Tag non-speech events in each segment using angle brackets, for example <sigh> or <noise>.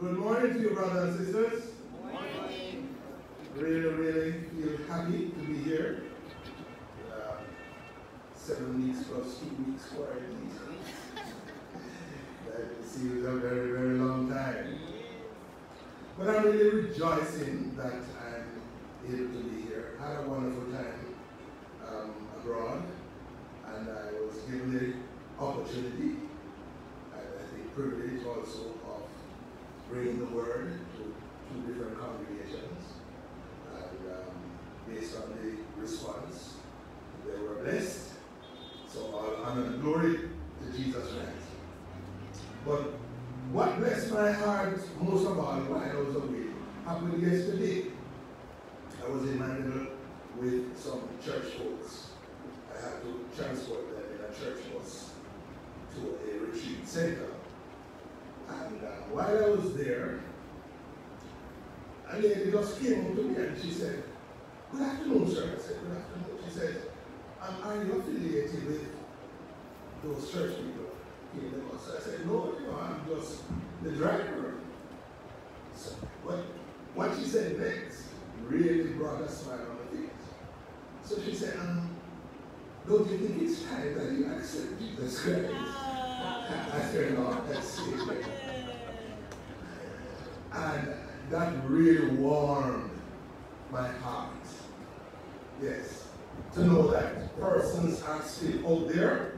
Good morning to you, brothers and sisters. Morning. Really, really feel happy to be here. Uh, seven weeks plus two weeks quarantine. that seems a very, very long time. But I'm really rejoicing that I'm able to be here. I had a wonderful time um, abroad, and I was given the opportunity, and I think privilege also bringing the word to two different congregations. And um, based on the response, they were blessed. So all honor and glory to Jesus Christ. But what blessed my heart most of all while I was away happened yesterday. I was in Mandeville with some church folks. I had to transport them in a church bus to a retreat center. And uh, while I was there, a lady just came to me and she said, Good afternoon, sir. I said, Good afternoon. She said, Are you affiliated with those church people in the bus? I said, No, you know, I'm just the driver. So, but what she said next really brought a smile on my face. So she said, um, Don't you think it's time that you accept Jesus Christ? I said, No, that's it. And that really warmed my heart. Yes. To know that persons are still out there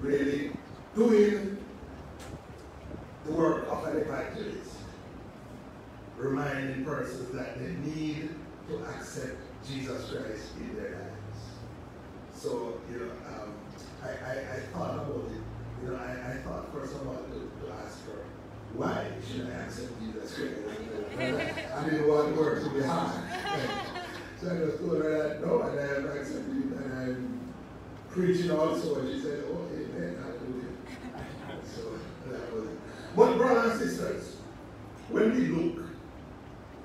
really doing the work of an evangelist, reminding persons that they need to accept Jesus Christ in their lives. So, you know, um, I, I, I, thought about it. You know, I, I thought first of all to, to ask her, why should I accept Jesus Christ? <laughs> I want the work to be hard. <laughs> So I just told her that no, and I have accepted it, and I'm preaching also. And she said, oh, amen, hallelujah. <laughs> So that was it. But brothers and sisters, when we look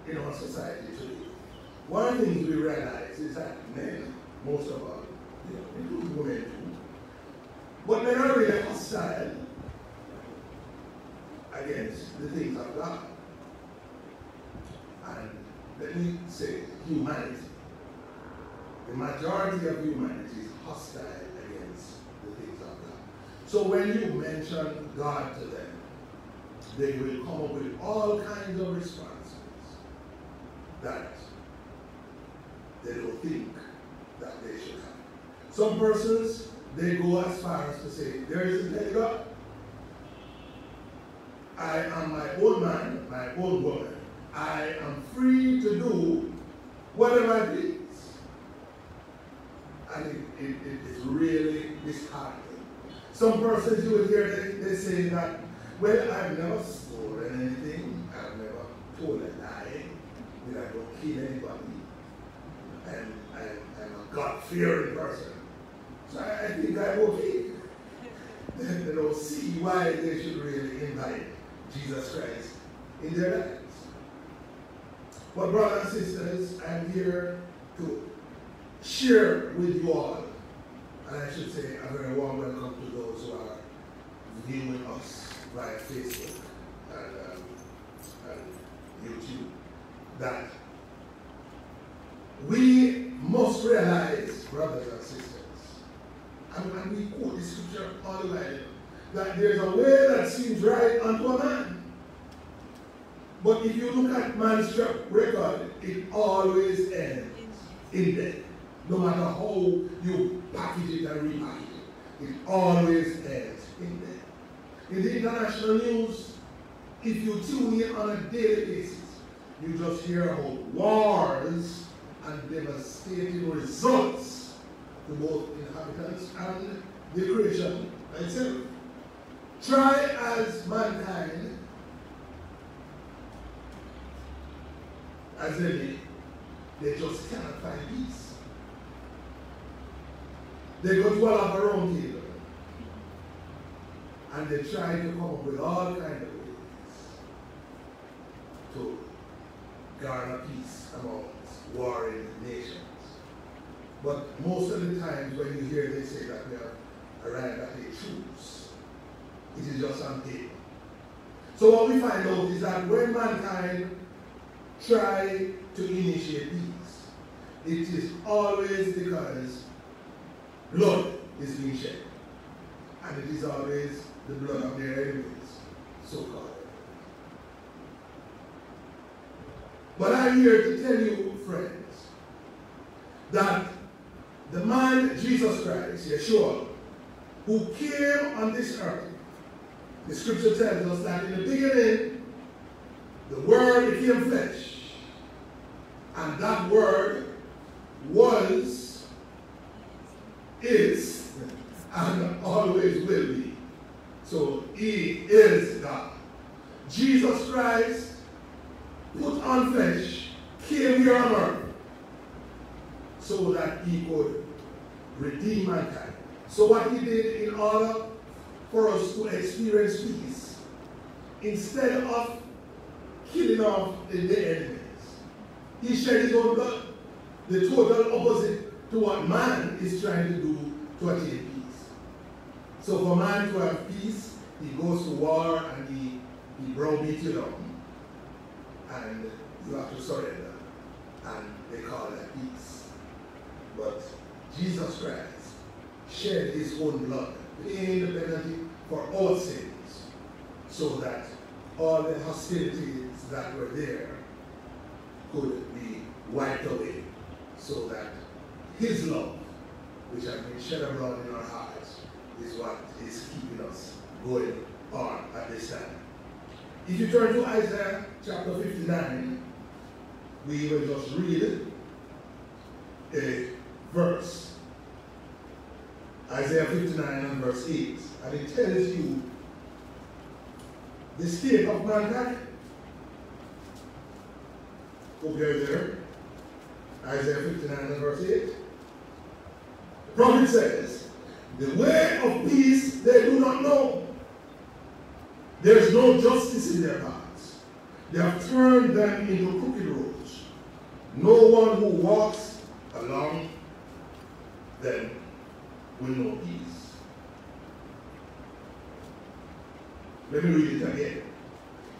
in our society today, one of the things we realize is that men, most of all, you know, including women but men are really hostile against the things of God. And let me say, humanity. The majority of humanity is hostile against the things of God. So when you mention God to them, they will come up with all kinds of responses that they don't think that they should have. Some persons, they go as far as to say, there is a God. I am my own man, my own woman. I am free to do whatever I please. And it, it, it is really disheartening. Some persons you will hear they, they say that, well, I've never stolen anything, I've never told a lie, know, I don't kill anybody, and I'm, I'm a God-fearing person. So I, think I'm okay. they, they don't see why they should really invite Jesus Christ in their lives. But brothers and sisters, I'm here to share with you all, and I should say a very warm welcome to those who are viewing us via Facebook and, um, and YouTube, that we must realize, brothers and sisters, and, we quote the scripture all the way that there's a way that seems right unto a man. But if you look at man's record, it always ends in death. No matter how you package it and repackage it, it always ends in death. In the international news, if you tune in on a daily basis, you just hear about wars and devastating results to both inhabitants and the creation itself. Try as mankind as they may, they just cannot find peace. They go to a round here and they try to come up with all kinds of ways to garner peace among warring nations. But most of the times when you hear they say that we have arrived at a truce, it is just on paper. So what we find out is that when mankind try to initiate peace, it is always because blood is being shed. And it is always the blood of their enemies, so called. But I'm here to tell you, friends, that the man Jesus Christ, Yeshua, who came on this earth, the scripture tells us that in the beginning, the Word became flesh, and that Word was, is, and always will be. So he is God. Jesus Christ put on flesh, came here on earth, so that he could redeem mankind. So what he did order for us to experience peace, instead of killing off the enemies, he shed his own blood. The total opposite to what man is trying to do to attain peace. So for man to have peace, he goes to war and he, he browbeats you down. And you have to surrender. And they call that peace. But Jesus Christ shed his own blood, paying the penalty for all sins, so that all the hostilities that were there could be wiped away, so that his love, which has been shed abroad in our hearts, is what is keeping us going on at this time. If you turn to Isaiah chapter 59, we will just read a verse. Isaiah 59 and verse 8. And it tells you the state of mankind. Okay, there. Isaiah 59 and verse 8. The prophet says, The way of peace they do not know. There is no justice in their paths. They have turned them into crooked roads. No one who walks along them will know peace. Let me read it again.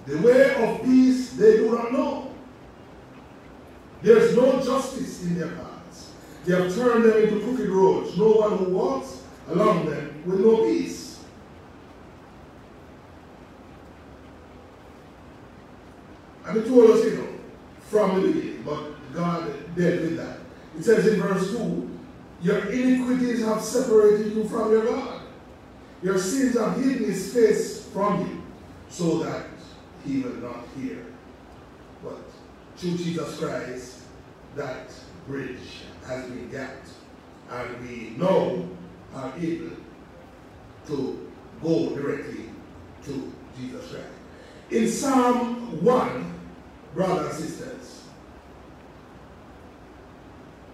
The way of peace they do not know. There is no justice in their paths. They have turned them into crooked roads. No one who walks along them will know peace. And it told us, you know, from the beginning, but God dealt with that. It says in verse 2, your iniquities have separated you from your God. Your sins have hidden his face from you, so that he will not hear. But through Jesus Christ, that bridge has been gapped, and we now are able to go directly to Jesus Christ. In Psalm 1, brothers and sisters,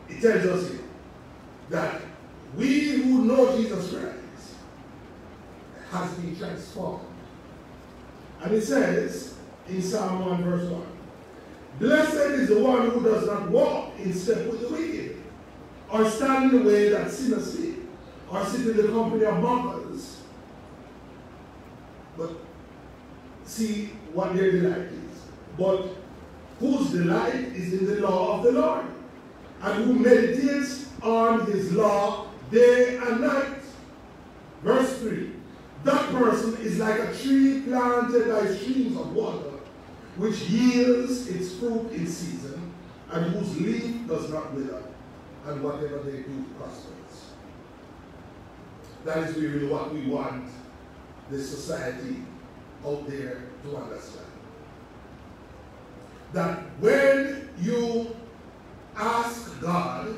it tells us here that we who know Jesus Christ has been transformed. And it says in Psalm 1 verse 1, Blessed is the one who does not walk in step with the wicked, or stand in the way that sinners take, or sit in the company of mockers. But see what their delight is. But whose delight is in the law of the Lord, and who meditates on his law day and night. Verse 3 That person is like a tree planted by streams of water, which yields its fruit in season, and whose leaf does not wither, and whatever they do prospers. That is really what we want the society out there to understand. That when you ask God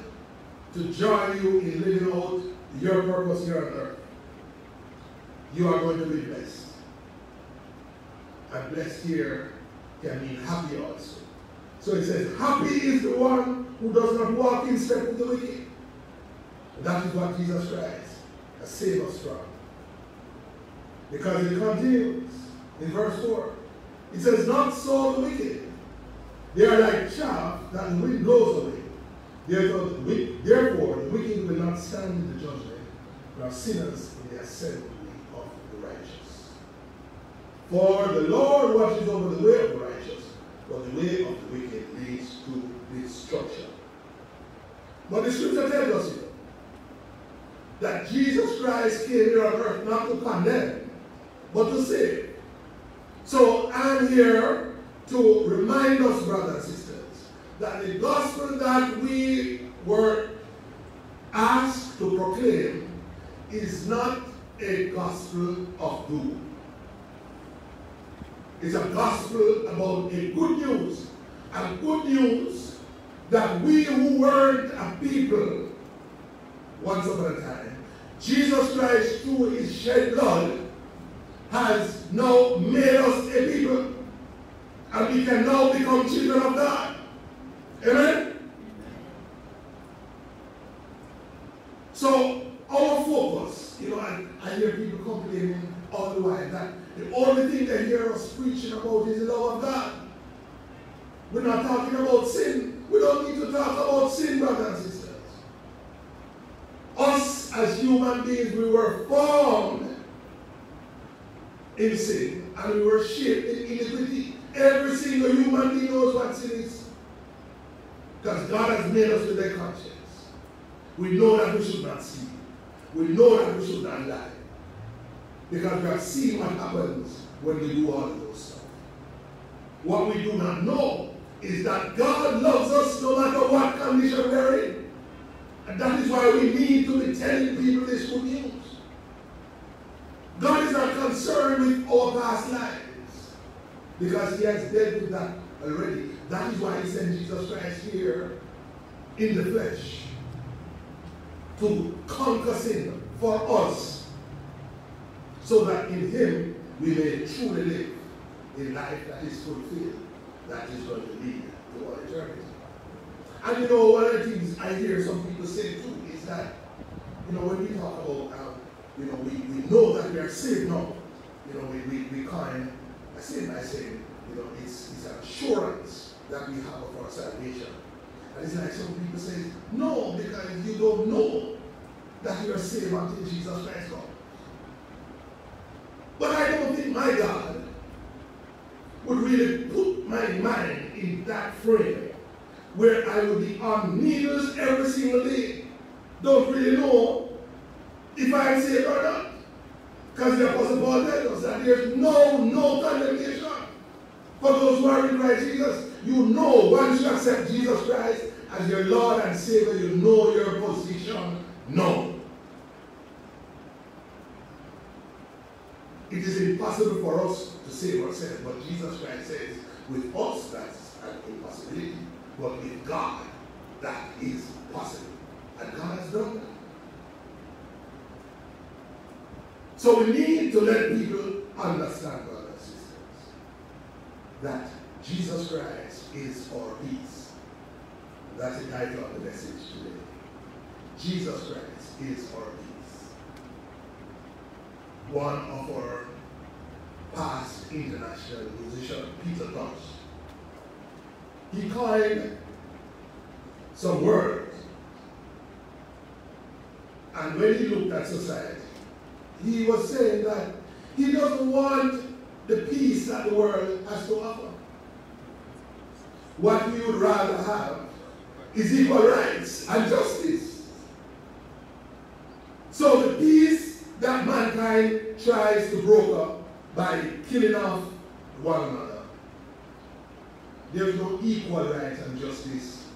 to join you in living out your purpose here on earth, you are going to be blessed. And blessed here can mean happy also. So it says, happy is the one who does not walk in step with the wicked. that is what Jesus Christ has saved us from. Because it continues in verse 4. It says, Not so the wicked. They are like chaff that the wind blows away. Therefore the, wicked will not stand in the judgment, nor sinners in the assembly of the righteous. For the Lord watches over the way of the righteous, but the way of the wicked leads to destruction. But the scripture tells us here that Jesus Christ came here on earth not to condemn, but to save. So I'm here to remind us, brothers and sisters, that the gospel that we were asked to proclaim is not a gospel of doom. It's a gospel about a good news. And good news that we who weren't a people once upon a time, Jesus Christ through his shed blood has now made us a people. And we can now become children of God. Amen? So our focus, you know, I, I hear people complaining all the while that the only thing they hear us preaching about is the love of God. We're not talking about sin. We don't need to talk about sin, brothers and sisters. Us as human beings, we were formed in sin and we were shaped in iniquity. Every single human being knows what sin is. Because God has made us with a conscience. We know that we should not sin. We know that we should not lie. Because we have seen what happens when we do all of those stuff. What we do not know is that God loves us no matter what condition we're in. And that is why we need to be telling people this good news. God is not concerned with our past lives because he has dealt with that already. That is why he sent Jesus Christ here in the flesh to conquer sin for us so that in him we may truly live a life that is fulfilled, that is going to lead to our eternity. And you know, one of the things I hear some people say too is that, you know, when we talk about, um, you know, we, we know that we are saved now. You know, we, we, we kind I say by saying, you know, it's, it's an assurance that we have of our salvation. And it's like some people say, no, because you don't know that you are saved until Jesus Christ comes. But I don't think my God would really put my mind in that frame where I would be on needles every single day. Don't really know if I am saved or not. Because the Apostle Paul tells us that there's no, no condemnation for those who are in Christ Jesus. You know, once you accept Jesus Christ as your Lord and Savior, you know your position. No. It is impossible for us to save ourselves, but Jesus Christ says, with us that's an impossibility, but with God that is possible. And God has done that. So we need to let people understand, brothers and sisters, that Jesus Christ is our peace. That's the title of the message today. Jesus Christ is our peace. One of our past international musicians, Peter Tosh, he coined some words. And when he looked at society, he was saying that he doesn't want the peace that the world has to offer. What we would rather have is equal rights and justice. So the peace that mankind tries to broker by killing off one another, there is no equal rights and justice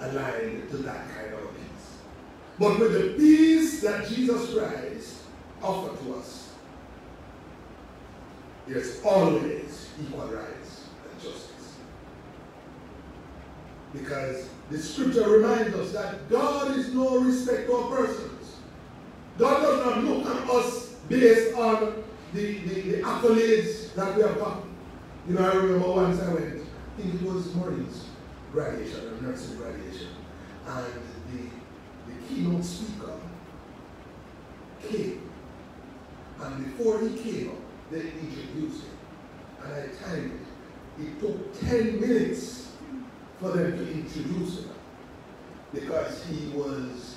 aligned to that kind of peace. But with the peace that Jesus Christ offered to us, there's always equal rights and justice. Because the scripture reminds us that God is no respecter of persons. God does not look at us based on the, the, the accolades that we have gotten. You know, I remember once I went, I think it was Maureen's graduation, or nursing graduation, and the, the keynote speaker came and before he came they introduced him. And I timed it. It took 10 minutes for them to introduce him because he was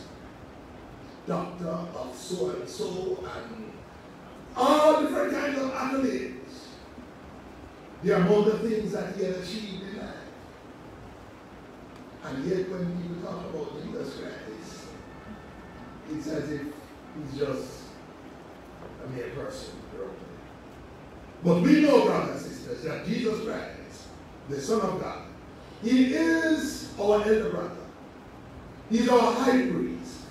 doctor of so and so and all different kinds of accolades. the amount of things that he had achieved in life. And yet when people talk about Jesus Christ, it's as if he's just mere person. But we know, brothers and sisters, that Jesus Christ, the Son of God, he is our elder brother. He's our high priest.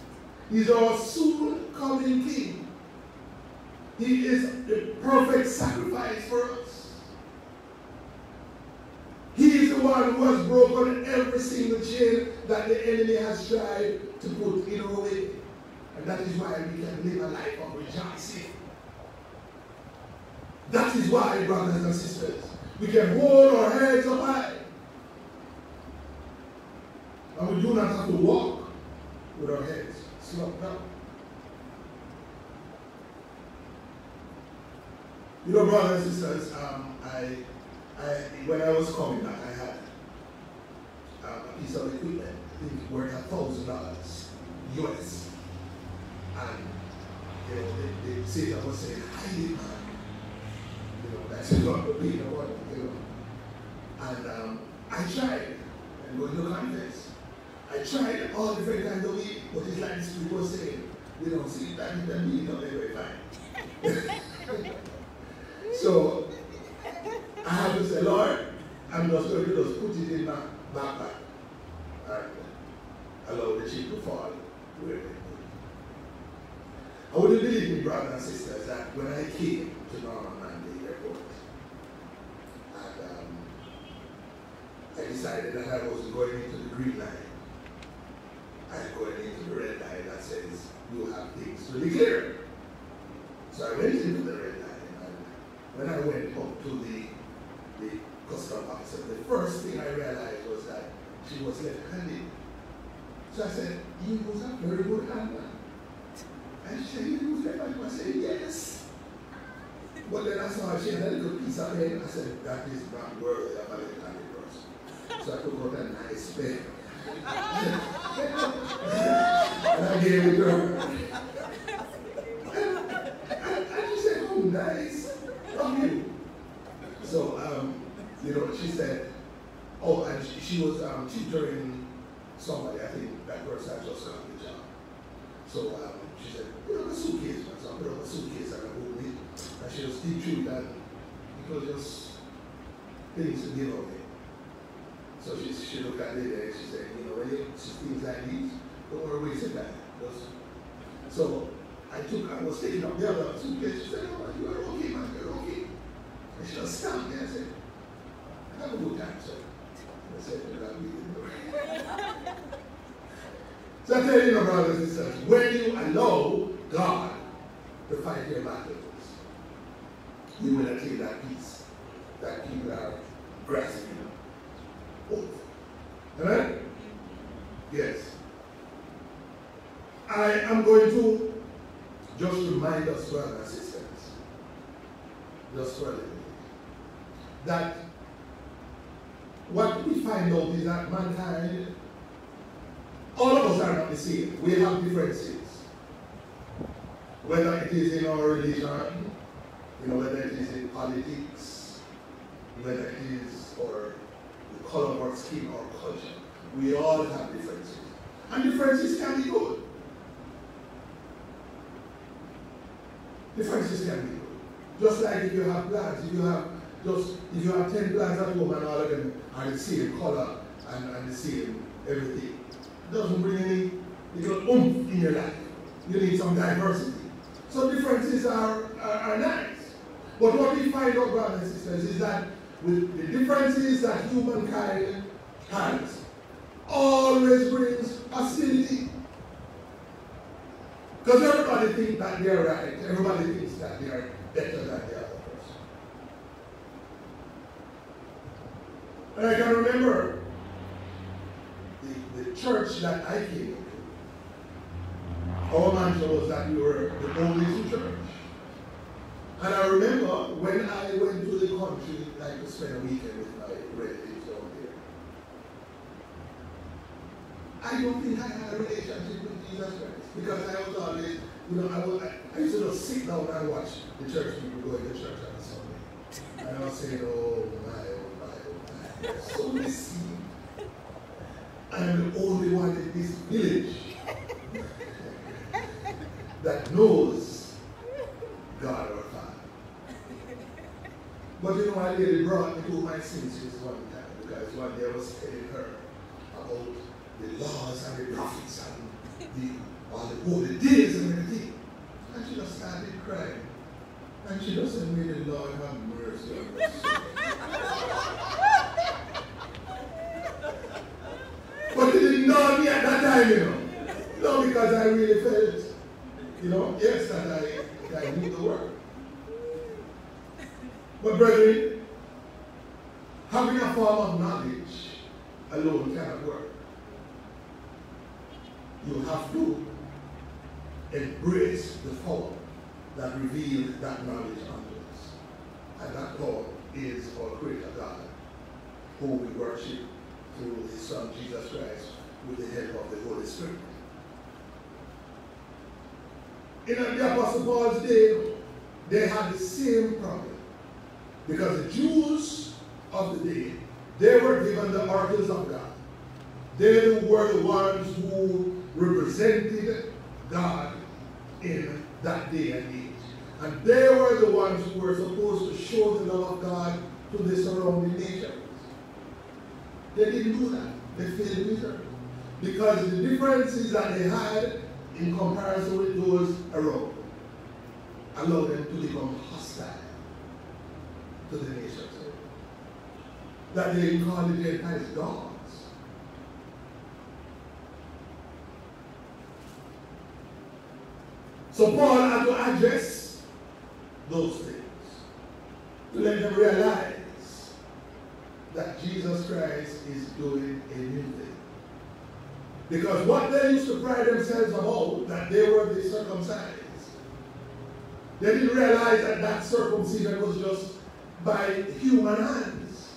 He's our soon coming king. He is the perfect sacrifice for us. He is the one who has broken every single chain that the enemy has tried to put in our way. And that is why we can live a life of rejoicing. That is why, brothers and sisters, we can hold our heads up high. And we do not have to walk with our heads slumped down. You know, brothers and sisters, um, I, I, when I was coming back, I had um, a piece of equipment, I worth a thousand dollars US. And you know, the, the Satan was saying, man. You know, that's not the you know what, you know. And um, I tried, and going to confess, I tried all different kinds of ways, but it's like the Spirit was saying, you know, see, that doesn't mean not very fine. <laughs> so I had to say, Lord, I'm just going to just put it in my backpack. And allow the chip to fall where they I wouldn't believe me, brothers and sisters, that when I came to Norman Manley Airport, and um, I decided that I was going into the green line, I'm going into the red line that says you have things to declare. So I went into the red line, and when I went up to the, the custom officer, the first thing I realized was that she was left-handed. So I said, you was a very good handler. And she said, you use left-handed? I said, yes. But then I saw she had a little piece of pen. I said, that is not worthy of a. So I took out a nice pen and I gave it to her. And, she said, oh, nice of you. So, um, you know, she said, oh, and she, she was um, tutoring somebody, I think that person had just got the job. So um, she said, put on a suitcase. man. So I put on a suitcase and I moved it. And she was through that. It was just things to give away. So she, she looked at it and she said, you know, when see things like these, don't worry, back. Just, so I took, I was taking up the other suitcase. She said, oh, you are okay, man, you're okay. And she just stopped me and said, have a good time, sir. And I said, that'll be the So I tell you, my brothers and sisters, when you allow God to fight your battles, you will attain that peace that people are grasping Amen? Yes. I am going to just remind us, brothers and sisters, just for that what we find out is that mankind, all of us are not the same. We have differences. Whether it is in our religion, you know, whether it is in politics, whether it is or color our skin or culture. We all have differences. And differences can be good. Differences can be good. Just like if you have plants, if you have just if you have 10 plants at home and all of them are the same color and, and the same everything, it doesn't bring any little oomph in your life. You need some diversity. So differences are, are, are nice. But what we find out, brothers and sisters, is that with the differences that humankind has, always brings hostility. Because everybody thinks that they're right. Everybody thinks that they're better than the other person. And I can remember the, the church that I came into. Our mantra was that we were the only church. And I remember when I went to the country, like to spend a weekend with my relatives down there. I don't think I had a relationship with Jesus Christ because I was always, you know, I, was, I, used to just sit down and watch the church people going to church on Sunday. And I was saying, oh my, oh my, oh my. so deceived. I am the only one in this village <laughs> that knows God our Father. But you know, I really brought me to my senses one time because one day I was telling her about the laws and the prophets and the, all the holy days and everything. And she just started crying. And she just said, May the Lord have mercy on us. but it didn't know me at that time, you know. No, because I really felt, you know, yes, that I, that I knew the word. But brethren, having a form of knowledge alone cannot work. You have to embrace the power that revealed that knowledge unto us. And that power is our Creator God, who we worship through His Son Jesus Christ with the help of the Holy Spirit. In the Apostle Paul's day, they had the same problem. Because the Jews of the day, they were given the oracles of God. They were the ones who represented God in that day and age. And they were the ones who were supposed to show the love of God to the surrounding nations. They didn't do that. They failed miserably. Because the differences that they had in comparison with those around allowed them to become hostile to the nations. That they call the Gentiles gods. So Paul had to address those things to let them realize that Jesus Christ is doing a new thing. Because what they used to pride themselves about, that they were the circumcised, they didn't realize that that circumcision was just by human hands.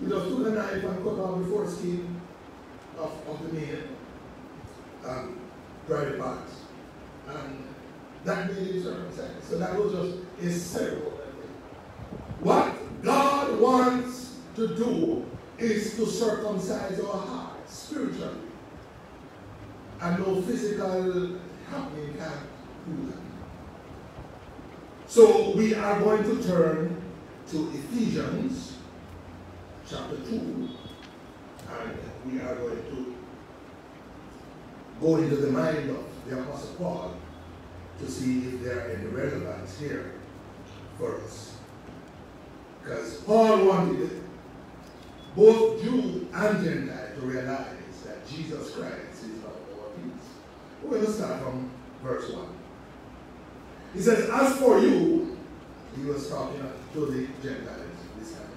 You just took a knife and cut off the foreskin of, of the male um, private parts. And that made him circumcised. So that was just a ceremony. What God wants to do is to circumcise our hearts spiritually. And no physical happening can do that. So we are going to turn to Ephesians chapter 2, and we are going to go into the mind of the Apostle Paul to see if there are any relevance here for us. Because Paul wanted both Jew and Gentile to realize that Jesus Christ is our peace. We're going to start from verse 1. He says, As for you, he was talking to the Gentiles this time.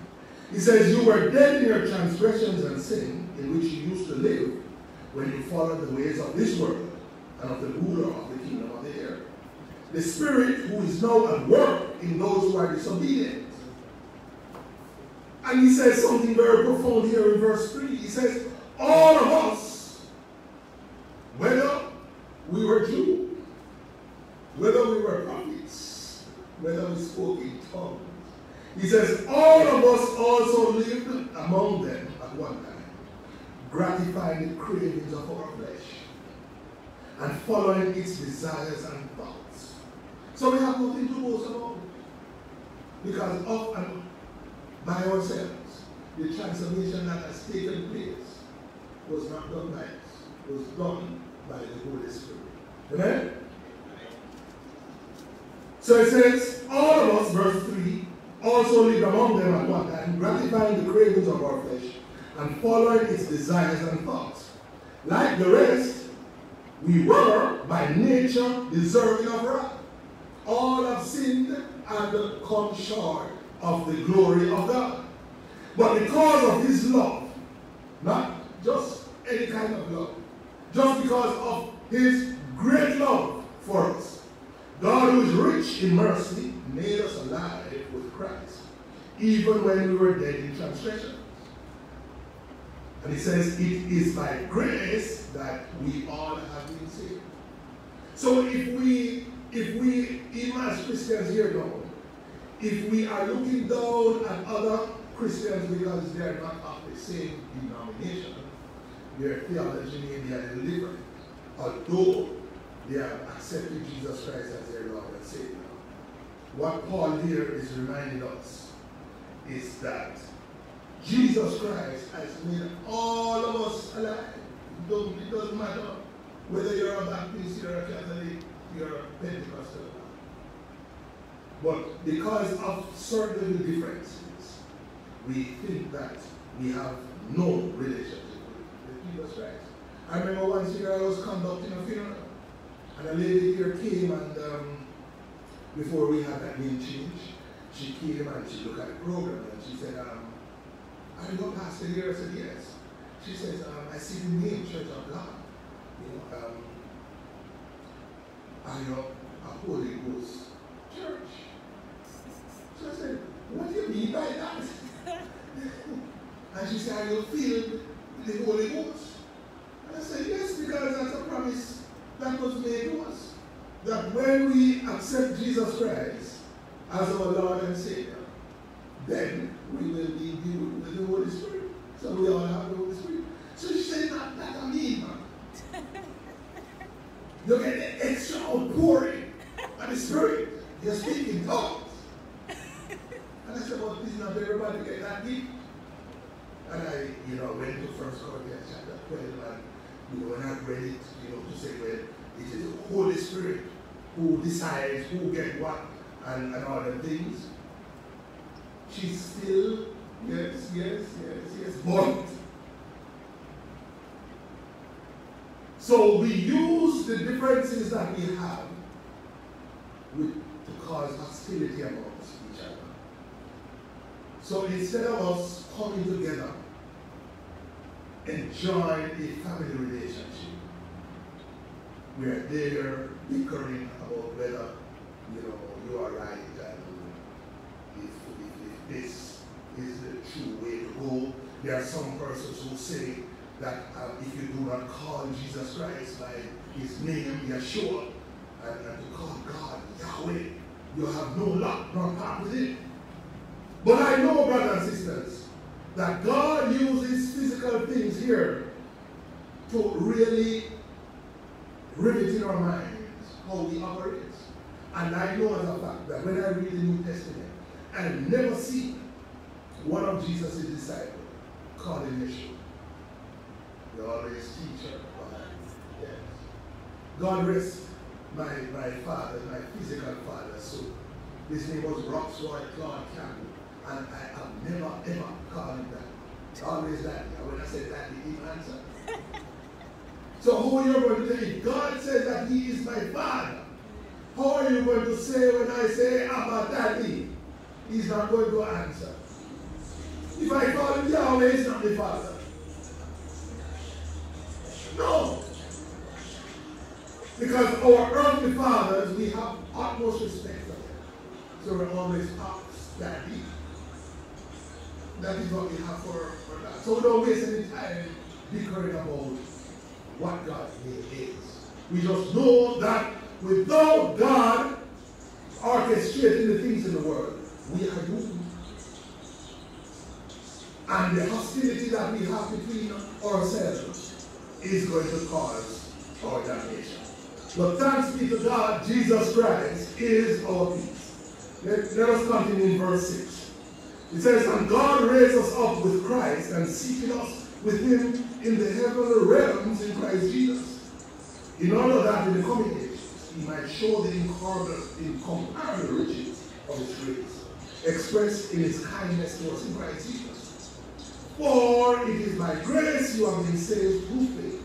He says, You were dead in your transgressions and sin in which you used to live when you followed the ways of this world and of the ruler of the kingdom of the air. The spirit who is now at work in those who are disobedient. And he says something very profound here in verse 3. He says, All of us, whether we were Jew, whether we were prophets, whether we spoke in tongues, he says, All of us also lived among them at one time, gratifying the cravings of our flesh and following its desires and thoughts. So we have nothing to boast about because of and by ourselves, the transformation that has taken place was not done by us, was done by the Holy Spirit. Amen? So it says, all of us, verse 3, also lived among them at one time, gratifying the cravings of our flesh and following its desires and thoughts. Like the rest, we were by nature deserving of wrath. All have sinned and come short of the glory of God. But because of his love, not just any kind of love, just because of his great love for us, God who is rich in mercy made us alive Christ, even when we were dead in transgressions. And he says, it is by grace that we all have been saved. So if we, if we, even as Christians here now, if we are looking down at other Christians because they are not of the same denomination. Their theology may be a little different, although they have accepted Jesus Christ as their Lord and Savior. What Paul here is reminding us is that Jesus Christ has made all of us alive. It doesn't, matter whether you're a Baptist, you're a Catholic, you're a Pentecostal. But because of certain differences, we think that we have no relationship with, with Jesus Christ. I remember once year I was conducting a funeral, and a lady here came and um, before we had that name change, she came and she looked at the program and she said, um, are you a pastor here? I said, yes. She says, um, I see the name Church of God. You know, um, are you a Holy Ghost church? So I said, what do you mean by that? <laughs> and she said, I will feel the Holy Ghost. And I said, yes, because that's a promise that was made to us. That when we accept Jesus Christ as our Lord and Savior, then we will be filled with the Holy Spirit. So we all have the Holy Spirit. So she said, that, that I mean, man. <laughs> You get the extra outpouring of the Spirit. You're speaking tongues. And I said, well, please not everybody get that deep. And I, you know, went to First Corinthians chapter 12, and, you know, when I read it, you know, to say, well, it is the Holy Spirit who decides who get what and, and all the things. She's still, yes, yes, yes, yes, but. So we use the differences that we have with, to cause hostility amongst each other. So instead of us coming together, enjoying a family relationship, we are there bickering about whether you know you are right and if, if, if this is the true way to go. There are some persons who say that uh, if you do not call Jesus Christ by his name, Yeshua, and, and to call God Yahweh, you have no luck, no part with it. But I know, brothers and sisters, that God uses physical things here to really rivet in our minds how we operate. And I know as a fact that when I read the New Testament, I never see one of Jesus' disciples called him Yeshua. They always teacher. Yes. God rest my, my father, my physical father. So his name was Roxroy Claude Campbell. And I have never ever called him that. Always that. When I said that, he didn't answer. So who are you going to say, God says that he is my father. How are you going to say when I say Abba Daddy? He's not going to answer. If I call him Yahweh, he's not the father. No. Because our earthly fathers, we have utmost respect for them. So we're always ask Daddy. That is what we have for, for that. So we don't waste any time bickering about what name is. We just know that without God orchestrating the things in the world, we are doomed. And the hostility that we have between ourselves is going to cause our damnation. But thanks be to God, Jesus Christ is our peace. Let, let us continue in verse 6. It says, And God raised us up with Christ and seated us with him in the heavenly realms in Christ Jesus, in order that in the coming ages he might show the incomparable riches of his grace, expressed in his kindness towards in Christ Jesus. For it is by grace you have been saved through faith.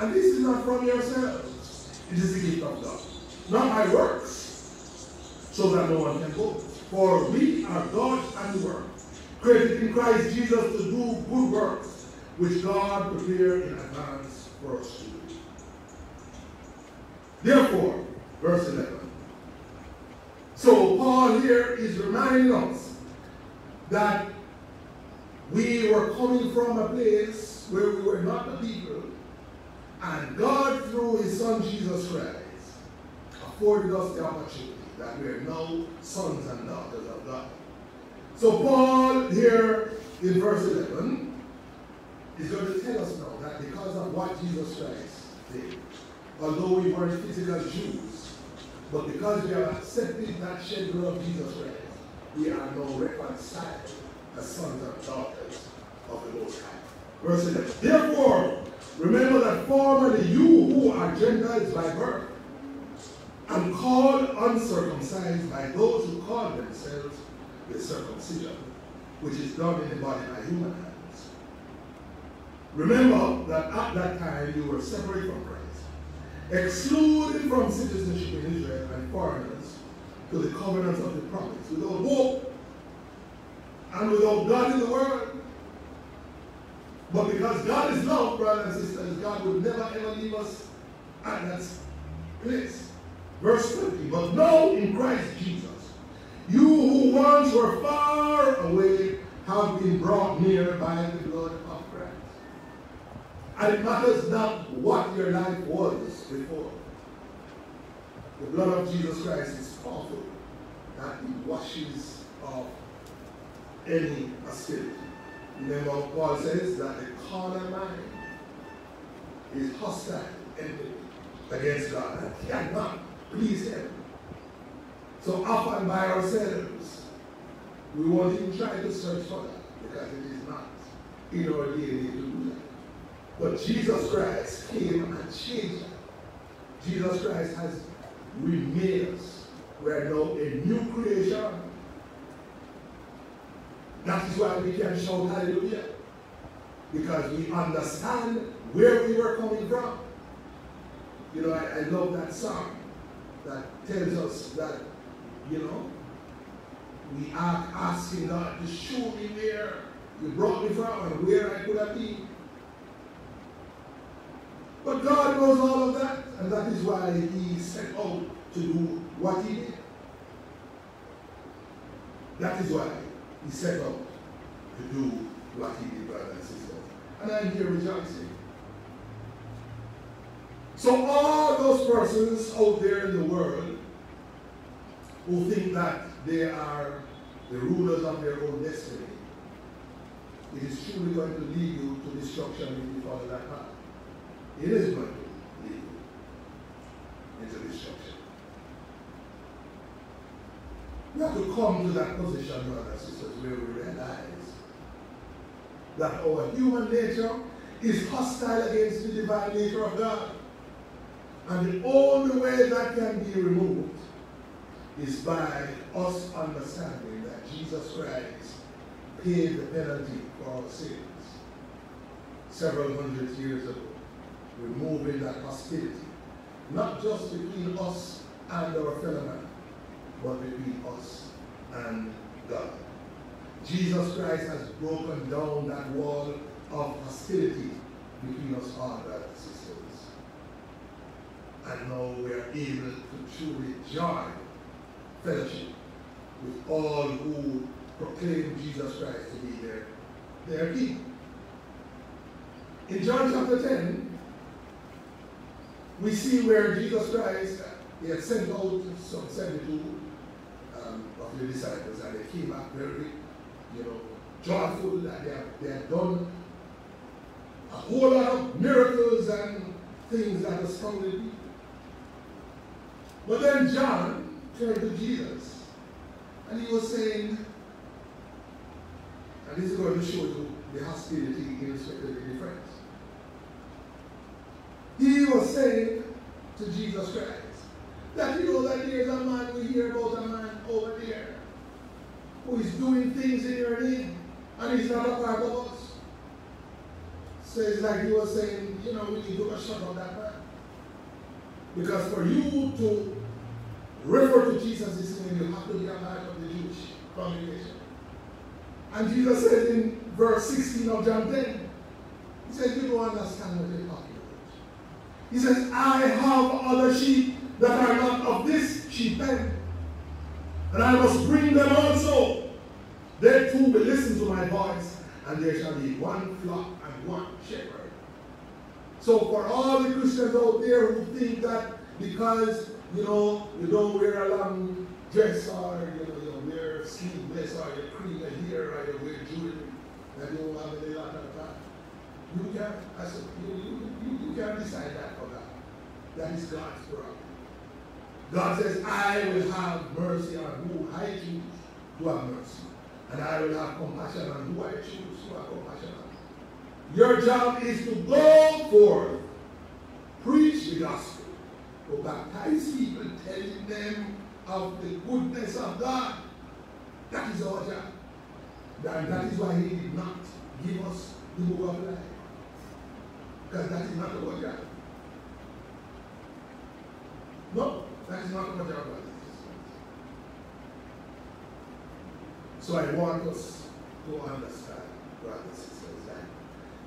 And this is not from yourselves, it is the gift of God, not by works, so that no one can boast. For we are God's handiwork, created in Christ Jesus to do good works, which God prepared in advance for us to. Therefore, verse 11. So Paul here is reminding us that we were coming from a place where we were not the people, and God, through his son Jesus Christ, afforded us the opportunity that we are now sons and daughters of God. So Paul here in verse 11 is going to tell us now that because of what Jesus Christ did, although we weren't physical Jews, but because we have accepted that shed blood of Jesus Christ, we are now reconciled as sons and daughters of the Most High. Verse 11. Therefore, remember that formerly you who are Gentiles by birth, and called uncircumcised by those who call themselves the circumcision, which is done in the body by human hands. Remember that at that time you were separate from Christ, excluded from citizenship in Israel and foreigners to the covenants of the promise, without hope and without God in the world. But because God is love, brothers and sisters, God would never ever leave us at that place. Verse 20, but now in Christ Jesus, you who once were far away have been brought near by the blood of. And it matters not what your life was before. The blood of Jesus Christ is powerful that it washes off any hostility. Remember Paul says that the carnal mind is hostile enemy against God and cannot please Him. So often by ourselves, we won't even try to search for that because it is not in our DNA to do that. But Jesus Christ came and changed that. Jesus Christ has remade us. We are now a new creation. That is why we can shout hallelujah. Because we understand where we were coming from. You know, I, I love that song that tells us that, you know, we are asking God to show me where you brought me from and where I could have been. But God knows all of that, and that is why He set out to do what He did. That is why He set out to do what He did, brothers and sisters. And I'm here rejoicing. So all those persons out there in the world who think that they are the rulers of their own destiny, it is truly going to lead you to destruction if you follow that path. It is going to lead into destruction. We have to come to that position, brothers and sisters, where we realize that our human nature is hostile against the divine nature of God. And the only way that can be removed is by us understanding that Jesus Christ paid the penalty for our sins several hundred years ago, removing that hostility, not just between us and our fellow man, but between us and God. Jesus Christ has broken down that wall of hostility between us all, brothers and sisters. And now we are able to truly join fellowship with all who proclaim Jesus Christ to be their, their King. In John chapter 10, we see where Jesus Christ, he had sent out some 72 um, of the disciples, and they came back very, you know, joyful that they have, they have done a whole lot of miracles and things that astounded people. But then John turned to Jesus and he was saying, and this is going to show you the hostility to the difference. He was saying to Jesus Christ that you know that there's a man we hear about a man over there who is doing things in your name and he's not a part of us. So it's like he was saying, you know, we need to shut up that man. Because for you to refer to Jesus this name, you have to be a part of the Jewish congregation. And Jesus said in verse 16 of John 10, he said, You don't understand what talking about. He says, I have other sheep that are not of this sheep pen. And I must bring them also. They too will listen to my voice, and there shall be one flock and one shepherd. So for all the Christians out there who think that because, you know, you don't wear a long dress or, you know, you wear sleeveless or you cream hair or you wear jewelry that you don't have any lot of. You can, said, you, you, you, can decide that for God. That is God's problem. God says, I will have mercy on who I choose to have mercy. And I will have compassion on who I choose to have compassion on. Your job is to go forth, preach the gospel, baptize people, telling them of the goodness of God. That is our job. And that is why he did not give us the book of life. Because that is not our job. No, that is not our job. So I want us to understand, brothers and sisters, that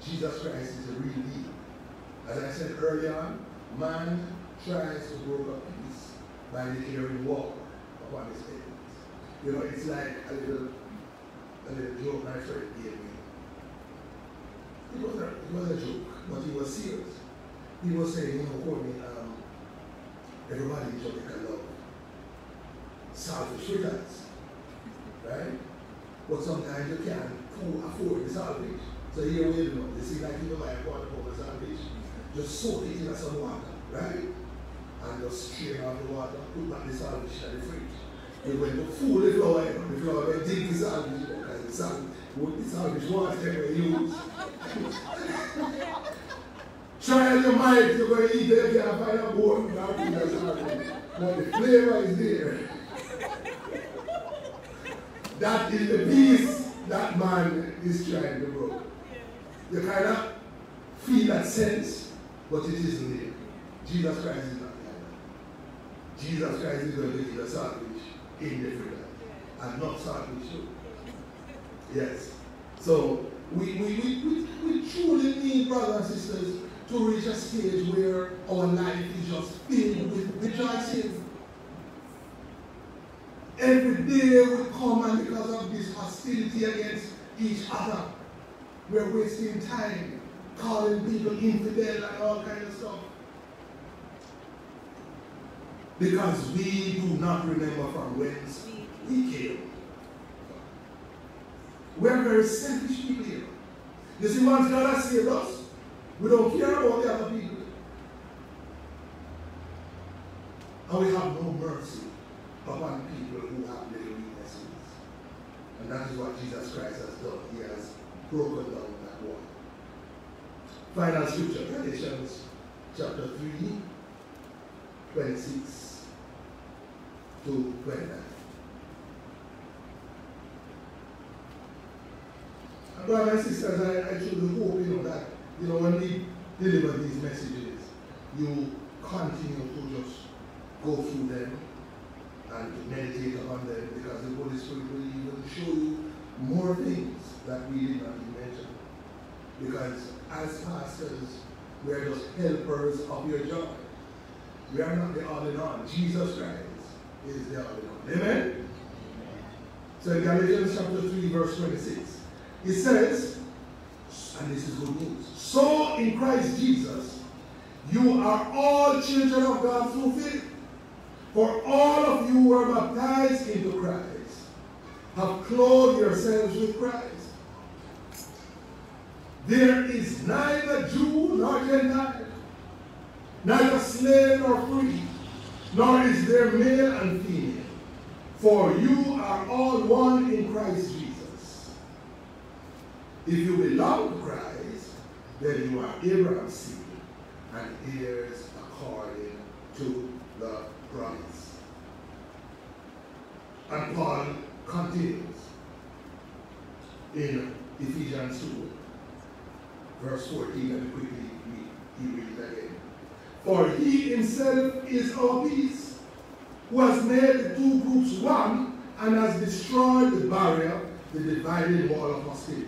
Jesus Christ is a real deal. As I said earlier on, man tries to broker peace by declaring war upon his enemies. You know, it's like a little, a little joke my friend gave me. It was a, it was a joke, but he was serious. He was saying, you know, Courtney, um, everybody in Jamaica love saltfish fritters, right? But sometimes you can't afford the saltfish. So here we know, you see like you know like water for the saltfish. Just soak it in some water, right? And just strain out the water, put back the saltfish in the fridge. You went to fool the flower, the flower went dig the saltfish, because the saltfish, what the saltfish water they were used. Try your mind, you're going to eat it, you can't find a bone, not in the saltfish. But the flavor is there. That is the peace that man is trying to grow. You kind of feel that sense, but it isn't there. Jesus Christ is not there. Jesus Christ is going to give us salvage in the freedom and not salvage too. Yes. So we, we, we, we, truly need, brothers and sisters, to reach a stage where our life is just filled with rejoicing. Every day we come and because of this hostility against each other, we're wasting time calling people infidel and all kind of stuff. Because we do not remember from whence we came. We're very selfish people here. You see, once God has saved us, we don't care about the other people. And we have no mercy upon people who have little weaknesses. And that is what Jesus Christ has done. He has broken down that wall. Final scripture, Galatians chapter 3, 26 to 29. And brothers and sisters, I, truly hope you know that, you know, when we deliver these messages, you continue to just go through them and meditate upon them because the Holy Spirit will even show you more things that we did not mention. Because as pastors, we are just helpers of your joy. We are not the all in all. Jesus Christ is the all in all. Amen? So in Galatians chapter 3, verse 26, it says, and this is good news. So in Christ Jesus, you are all children of God through faith. For all of you who are baptized into Christ have clothed yourselves with Christ. There is neither Jew nor Gentile, neither slave nor free, nor is there male and female. For you are all one in Christ Jesus. If you belong to Christ, then you are Abraham's seed and heirs according to the promise. And Paul continues in Ephesians 2, verse 14, and quickly he reads again. For he himself is our peace, who has made the two groups one and has destroyed the barrier, the dividing wall of hostility,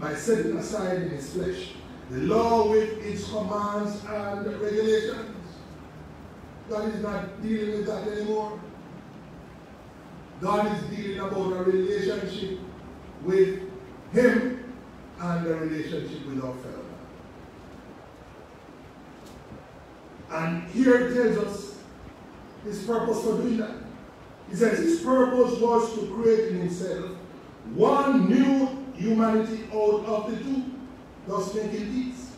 by setting aside in his flesh the law with its commands and regulations. God is not dealing with that anymore. God is dealing about a relationship with Him and a relationship with our fellow. And here it tells us His purpose for doing that. He says His purpose was to create in Himself one new humanity out of the two, thus making peace.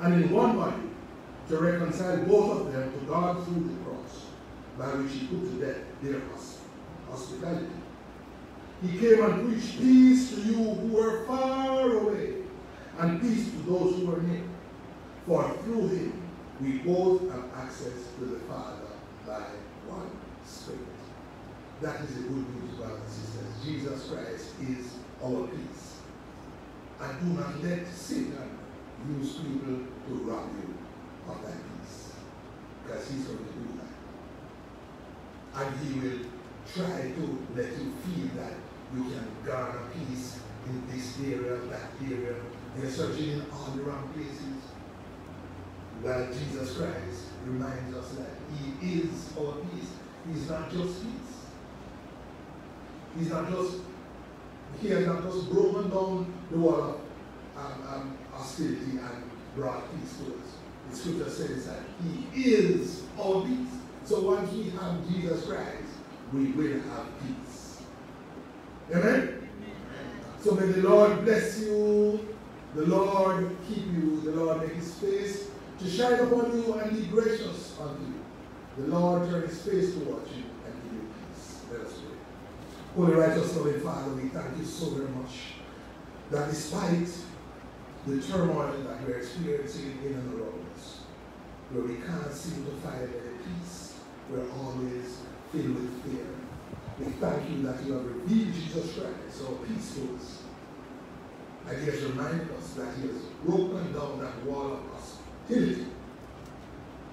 And in one body, to reconcile both of them to God through the cross, by which he put to death their hospitality. He came and preached peace to you who were far away, and peace to those who were near. For through him we both have access to the Father by one Spirit. That is the good news, brothers and sisters. Jesus Christ is our peace. And do not let Satan use people to rob you of that peace. Because he's going to do that. And he will try to let you feel that you can garner peace in this area, that area. You're searching in all the wrong places. Well, Jesus Christ reminds us that he is our peace. He's not just peace. He's not just, he has not just broken down the wall of um, um, hostility and brought peace to us. The scripture says that he is all peace. So once we have Jesus Christ, we will have peace. Amen? So may the Lord bless you, the Lord keep you, the Lord make his face to shine upon you and be gracious unto you. The Lord turn his face towards and you peace. Let us pray. Holy righteous loving Father, we thank you so very much that despite the turmoil that we're experiencing in and around us, where we can't seem to find any peace, we're always filled with fear. We thank you that you have revealed Jesus Christ, our peace to us. And he has reminded us that he has broken down that wall of hostility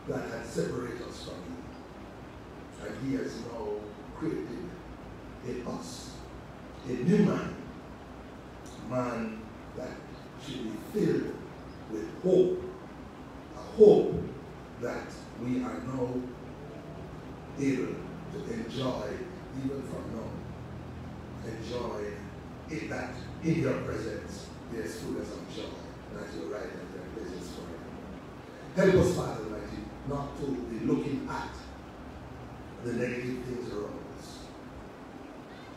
that had separated us from you. And he has now created us a new man, man that should be filled with hope, a hope that we are now able to enjoy even from now. Enjoy it that in your presence there's fullness of joy, and at your right hand there places forever. Help us, Father not to be looking at the negative things around.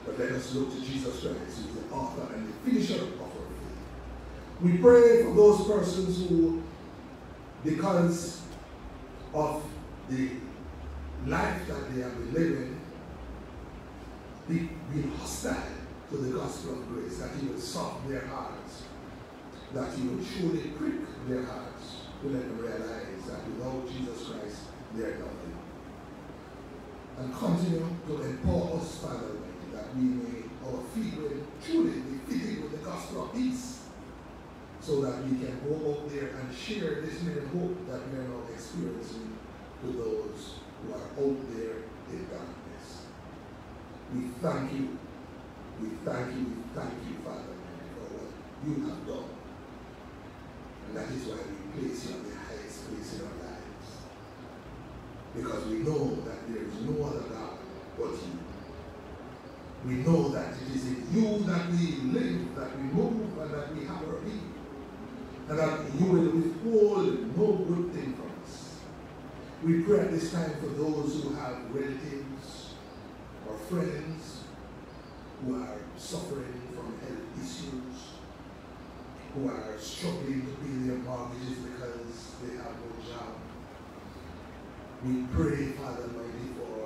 But let us look to Jesus Christ, who is the author and the finisher of our faith. We pray for those persons who, because of the life that they have been living, be, being hostile to the gospel of grace, that he will soften their hearts, that he will surely prick their hearts to let them realize that without Jesus Christ, they are nothing. And continue to empower us, Father, we may, our feet will truly be fitted with the gospel of peace, so that we can go out there and share this new hope that we are now experiencing to those who are out there in darkness. We thank you. We thank you. We thank you, Father, for what you have done. And that is why we place you on the highest place in our lives. Because we know that there is no other God but you. We know that it is in you that we live, that we move, and that we have our being. And that you will withhold no good thing from us. We pray at this time for those who have relatives or friends who are suffering from health issues, who are struggling to pay their mortgages because they have no job. We pray, Father Almighty, for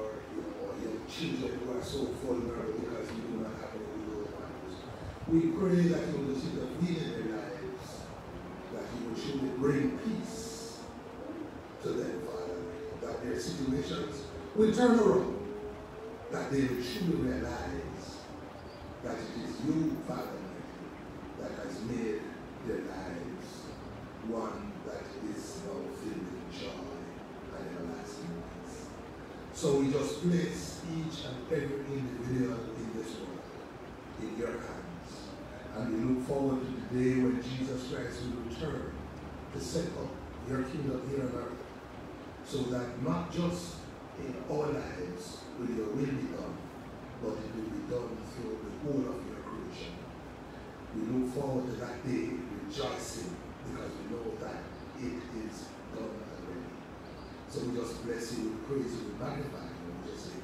you your children who are so vulnerable because you do not have any widow ones. We pray that you will intervene in their lives, that you will surely bring peace to them, Father, that their situations will turn around, that they will surely realize that it is you, Father, that has made their lives one that is now filled with joy and everlasting peace. So we just place each and every individual in this world in your hands. And we look forward to the day when Jesus Christ will return to set up your kingdom here on earth. So that not just in our lives will your will be done, but it will be done through the whole of your creation. We look forward to that day rejoicing because we know that it is done already. So we just bless you, praise you, magnify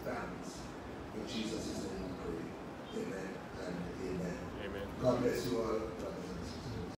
you, and we just. In Jesus' name we pray. Amen. and amen. Amen. God bless you all.